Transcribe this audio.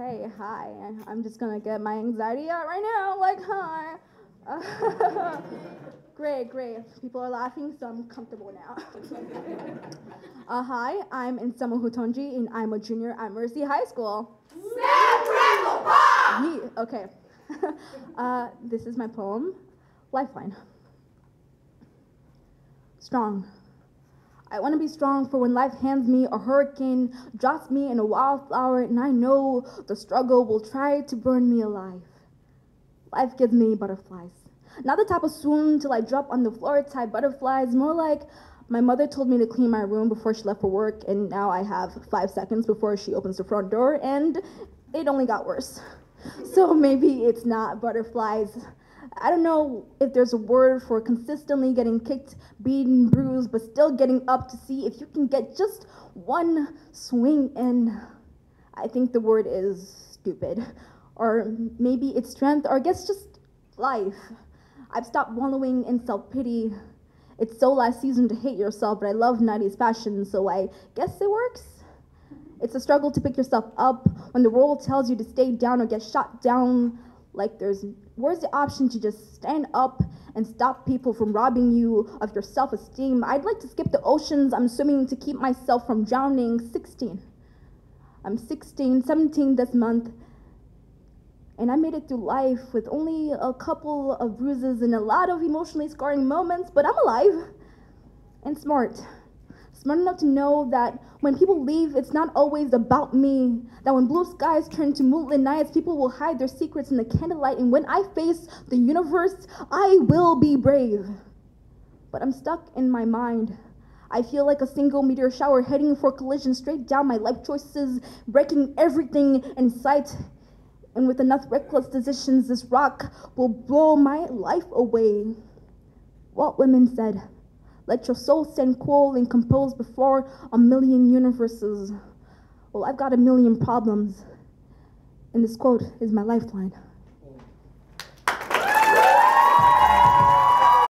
Okay, hi. I'm just gonna get my anxiety out right now. Like, hi. Uh, great, great. People are laughing, so I'm comfortable now. uh, hi, I'm Insama Hutonji, and I'm a junior at Mercy High School. Ye- okay. uh, this is my poem, Lifeline. Strong. I want to be strong for when life hands me a hurricane, drops me in a wildflower, and I know the struggle will try to burn me alive. Life gives me butterflies. Not the type of swoon till I drop on the floor type butterflies, more like my mother told me to clean my room before she left for work, and now I have five seconds before she opens the front door, and it only got worse. So maybe it's not butterflies. I don't know if there's a word for consistently getting kicked, beaten, bruised, but still getting up to see if you can get just one swing in. I think the word is stupid. Or maybe it's strength, or I guess just life. I've stopped wallowing in self pity. It's so last season to hate yourself, but I love 90s fashion, so I guess it works. It's a struggle to pick yourself up when the world tells you to stay down or get shot down. Like there's where's the option to just stand up and stop people from robbing you of your self-esteem? I'd like to skip the oceans I'm swimming to keep myself from drowning. 16. I'm 16, 17 this month, and I made it through life with only a couple of bruises and a lot of emotionally scarring moments, but I'm alive and smart. Smart enough to know that when people leave, it's not always about me. That when blue skies turn to moonlit nights, people will hide their secrets in the candlelight. And when I face the universe, I will be brave. But I'm stuck in my mind. I feel like a single meteor shower heading for collision straight down my life choices, breaking everything in sight. And with enough reckless decisions, this rock will blow my life away. Walt Whitman said, Let your soul stand cool and composed before a million universes. Well, I've got a million problems, and this quote is my lifeline.